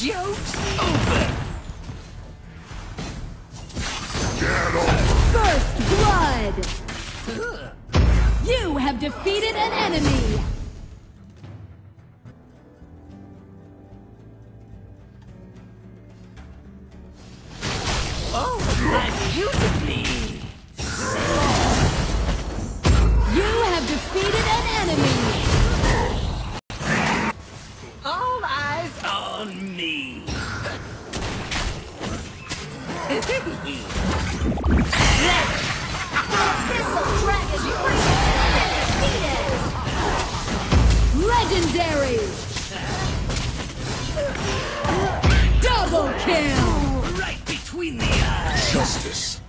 Joke's over! First blood! You have defeated an enemy! on me. Legendary! Double kill! Right between the eyes! Justice!